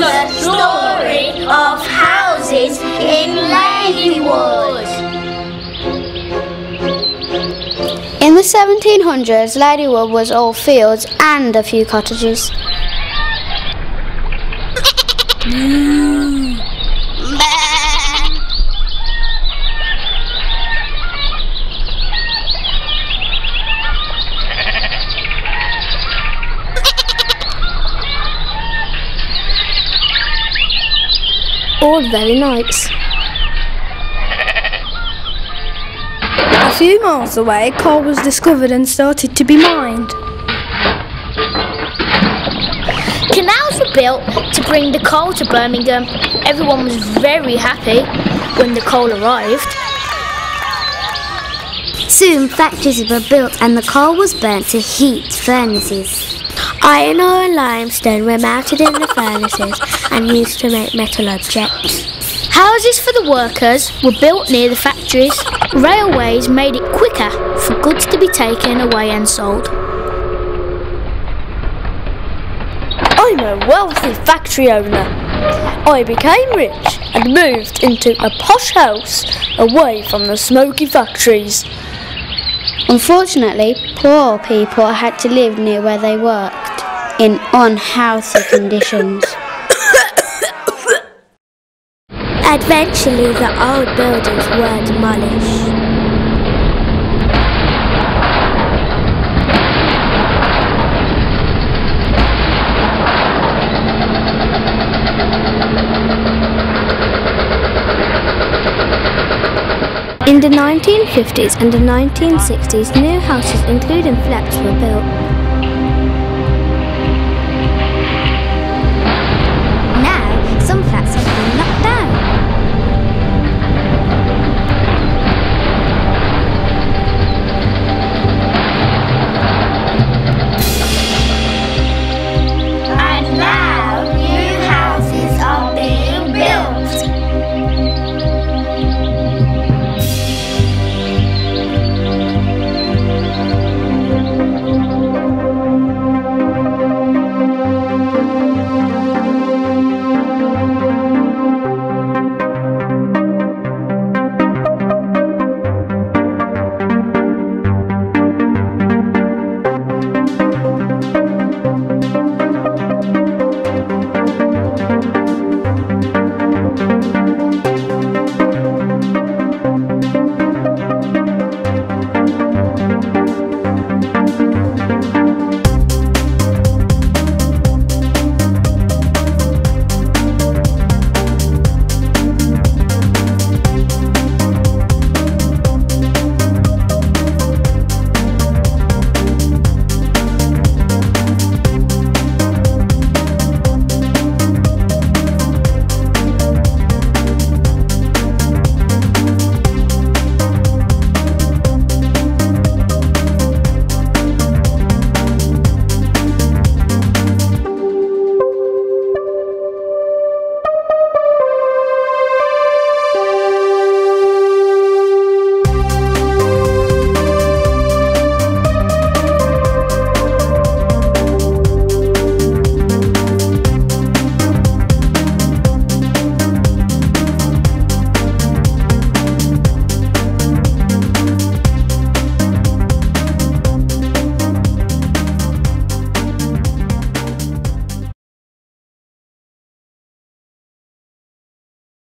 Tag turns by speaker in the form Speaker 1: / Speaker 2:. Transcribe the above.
Speaker 1: the story of houses in Ladywood.
Speaker 2: In the 1700s, Ladywood was all fields and a few cottages. all very nice.
Speaker 3: A few miles away, coal was discovered and started to be mined.
Speaker 4: Canals were built to bring the coal to Birmingham. Everyone was very happy when the coal arrived.
Speaker 2: Soon factories were built and the coal was burnt to heat furnaces.
Speaker 5: Iron ore and limestone were melted in the furnaces and used to make metal objects.
Speaker 4: Houses for the workers were built near the factories. Railways made it quicker for goods to be taken away and sold.
Speaker 6: I'm a wealthy factory owner. I became rich and moved into a posh house away from the smoky factories.
Speaker 2: Unfortunately, poor people had to live near where they worked in unhealthy conditions.
Speaker 5: Eventually, the old buildings were demolished.
Speaker 3: In the 1950s and the 1960s, new houses including flats were built.